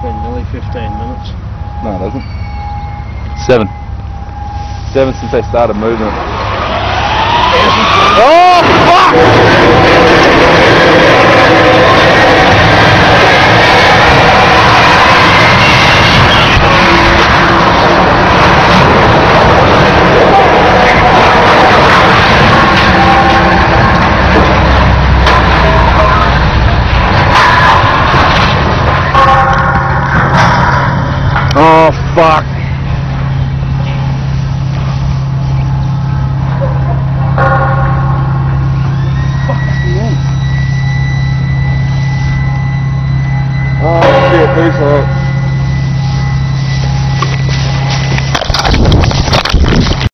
15 minutes. No, it doesn't. Seven. Seven since they started moving. Oh, fuck. Oh, shit, please help.